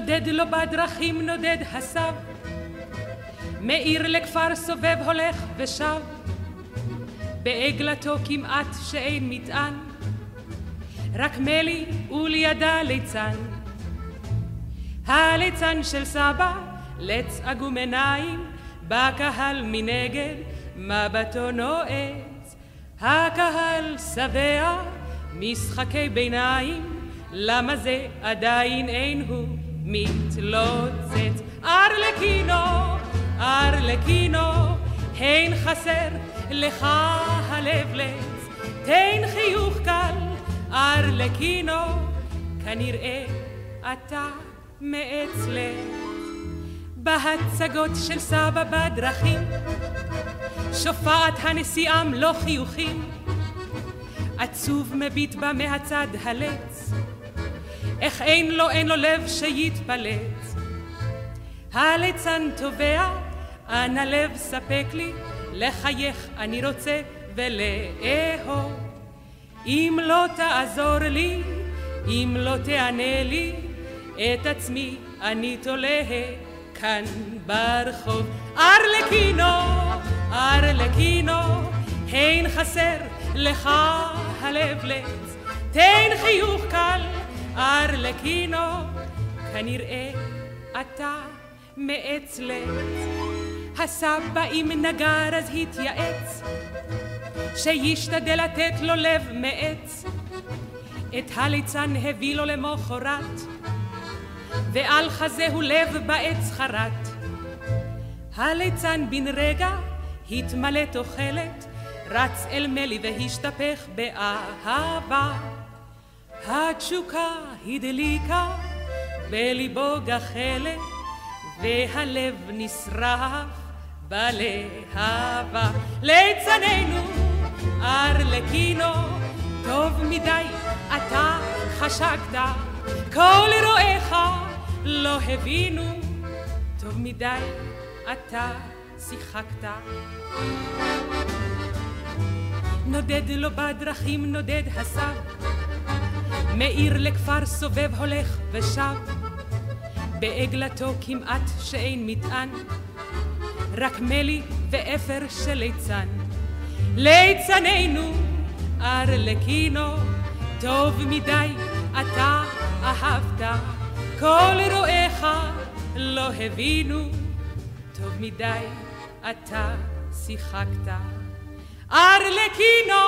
נודד לו בדרכים נודד הסב, מאיר לכפר סובב הולך ושב, בעגלתו כמעט שאין מטען, רק מלי ולידה ליצן. הליצן של סבא, לץ עגום עיניים, בקהל מנגד, מבטו נועץ. הקהל שבע, משחקי ביניים, למה זה עדיין אין הוא מתלוצץ? ארלקינו, ארלקינו, אין חסר לך הלב לץ, תן חיוך קל, ארלקינו, כנראה אתה מעץ. בהצגות של סבא בדרכים, שופעת הנשיאם לא חיוכים, עצוב מביט בה מהצד הלץ, איך אין לו, אין לו לב שיתפלץ. הליצן תובע, אנא לב ספק לי, לחייך אני רוצה ולאהוב. אם לא תעזור לי, אם לא תענה לי, את עצמי אני תולה כאן ברחוב. ארלקינו, ארלקינו, אין חסר לך הלב לץ, תן חיוך קל, ארלקינו, כנראה אתה מעץ לץ. הסבא אם נגר אז התייעץ, שישתדל לתת לו לב מעץ. את הליצן הביא לו למחרת, ועל חזהו לב בעץ חרט. הליצן בן רגע התמלא תוחלת, רץ אל מלי והשתפך באהבה. התשוקה הדליקה בליבו גחלת, והלב נשרף בלהבה. ליצננו, ארלקינו, טוב מדי אתה חשקת, כל רואיך לא הבינו, טוב מדי אתה שיחקת. נודד לו בדרכים נודד הסב, מאיר לכפר סובב הולך ושב, בעגלתו כמעט שאין מטען, רק מלי ואפר של ליצן. ליצננו, ארלקינו, טוב מדי אתה אהבת, כל רואיך לא הבינו, טוב מדי אתה שיחקת. ארלקינו,